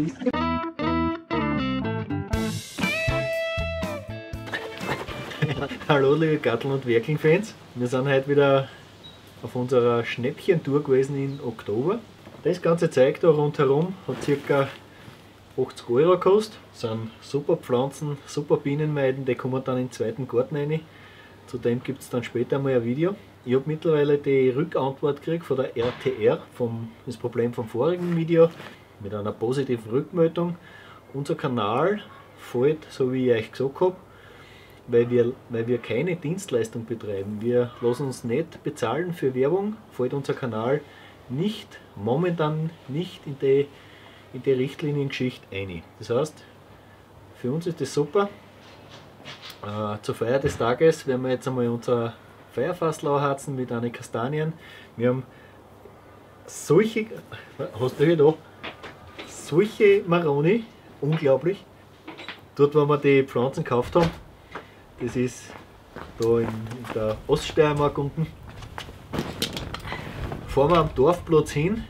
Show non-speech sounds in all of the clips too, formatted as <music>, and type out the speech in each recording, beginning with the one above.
<laughs> Hallo liebe Gatteln und Werkling-Fans, wir sind heute wieder auf unserer Schnäppchentour gewesen in Oktober. Das ganze Zeug da rundherum hat ca. 80 Euro gekostet. Das sind super Pflanzen, super Bienenmeiden, die kommen dann in den zweiten Garten rein. Zudem gibt es dann später mal ein Video. Ich habe mittlerweile die Rückantwort gekriegt von der RTR, vom, das Problem vom vorigen Video, mit einer positiven Rückmeldung. Unser Kanal fällt, so wie ich euch gesagt habe, weil wir, weil wir keine Dienstleistung betreiben. Wir lassen uns nicht bezahlen für Werbung, fällt unser Kanal nicht, momentan nicht in die, in die Richtliniengeschichte ein. Das heißt, für uns ist das super. Äh, zur Feier des Tages werden wir jetzt einmal unser Feuerfasslau harzen mit einer Kastanien. Wir haben solche, hast du hier da, solche Maroni, unglaublich. Dort, wo wir die Pflanzen gekauft haben, das ist da in, der Oststeiermark unten. Fahren wir am Dorfplatz hin,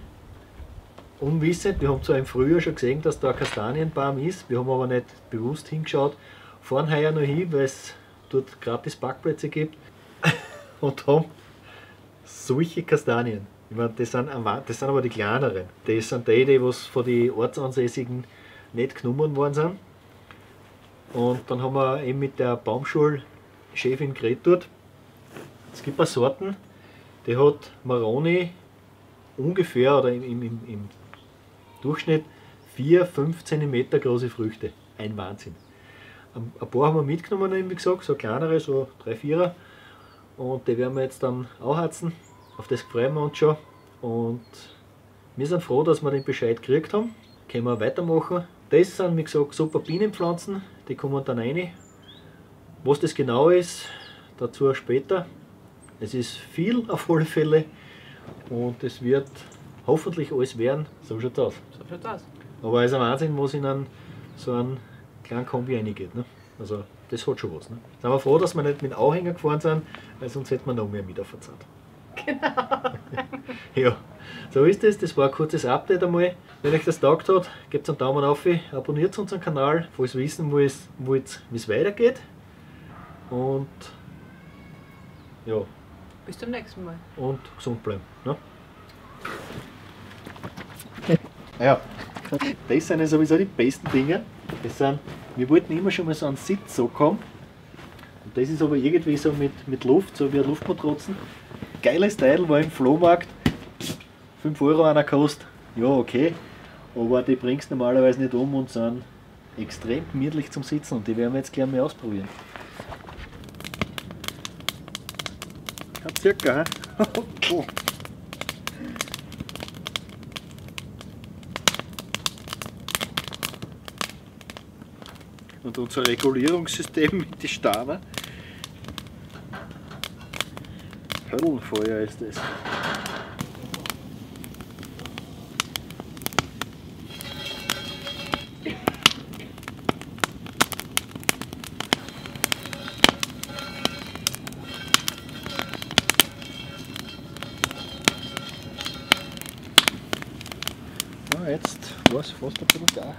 unwissend, wir haben zwar im Frühjahr schon gesehen, dass da ein Kastanienbaum ist, wir haben aber nicht bewusst hingeschaut, fahren heuer noch hin, weil es dort gratis Parkplätze gibt <laughs> und haben solche Kastanien. Ich meine, das sind, das sind aber die kleineren. Das sind die, die was von den Ortsansässigen nicht genommen worden sind. Und dann haben wir eben mit der Baumschulchefin geredet dort. Es gibt ein Sorten, die hat Maroni ungefähr oder im, im, im Durchschnitt 4, 5 cm große Früchte. Ein Wahnsinn. Ein paar haben wir mitgenommen, wie gesagt, so kleinere, so 3, 4er. Und die werden wir jetzt dann auch harzen. Auf das freuen wir uns schon. Und wir sind froh, dass wir den Bescheid gekriegt haben. Können wir weitermachen. Das sind, wie gesagt, super Bienenpflanzen. Die kommen dann rein. Was das genau ist, dazu später. Es ist viel <laughs> auf alle Fälle. Und es wird hoffentlich alles werden. So schaut es aus. So schaut aus. Aber es ist ein Wahnsinn, was in einen, so einen kleinen Kombi reingeht. Ne? Also das hat schon was. Ne? Sind wir froh, dass wir nicht mit Aufhänger gefahren sind, weil sonst hätten wir noch mehr mit auf der Zeit. <laughs> Genau. ja, so ist es. Das war ein kurzes Update einmal. Wenn euch das taugt hat, gebt einen Daumen auf, abonniert unseren Kanal, falls ihr wissen wollt, wie es weitergeht. Und ja. Bis zum nächsten Mal. Und gesund bleiben. Ne? Ja, das sind sowieso die besten Dinge. Das sind, wir wollten immer schon mal so einen Sitz so haben. Und das ist aber irgendwie so mit, mit Luft, so wie ein Luftmatratzen. Geiles Teil war im Flohmarkt 5 Euro einer kostet. Ja, okay. Aber die bringst normalerweise nicht um und sind extrem gemütlich zum Sitzen und die werden wir jetzt gleich mal ausprobieren. Ja, circa, hä? Und unser Regulierungssystem mit den Stangen. Höllenfeuer ist. Ja, jetzt war es fast ein bisschen da.